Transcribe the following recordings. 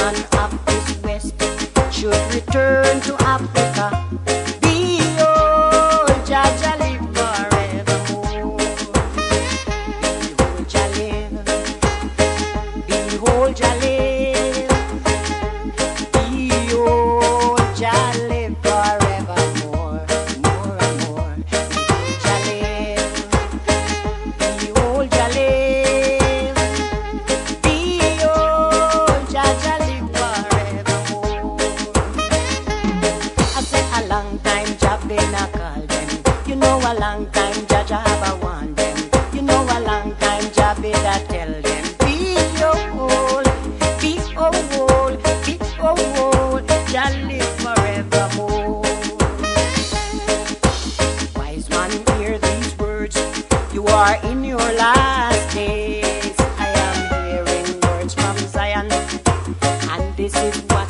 man of this West should return to Africa. Behold, Jah Jah live forevermore. Behold, Jah live. Behold, Jah live. Long time Jah been a call them. You know a long time Jah Jah have a want them. You know a long time Jah been a tell them. Be old, be old, be old. Jah live forevermore. Wise man, hear these words. You are in your last days. I am hearing words from Zion, and this is what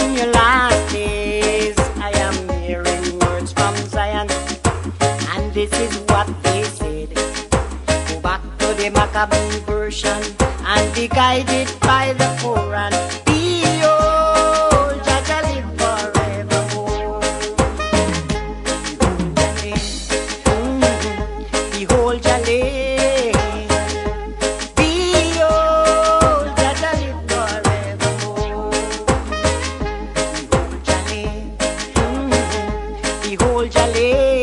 in your last days. I am hearing words from Zion. And this is what they said. Go back to the Maccabee version and be guided by the Holy Dale.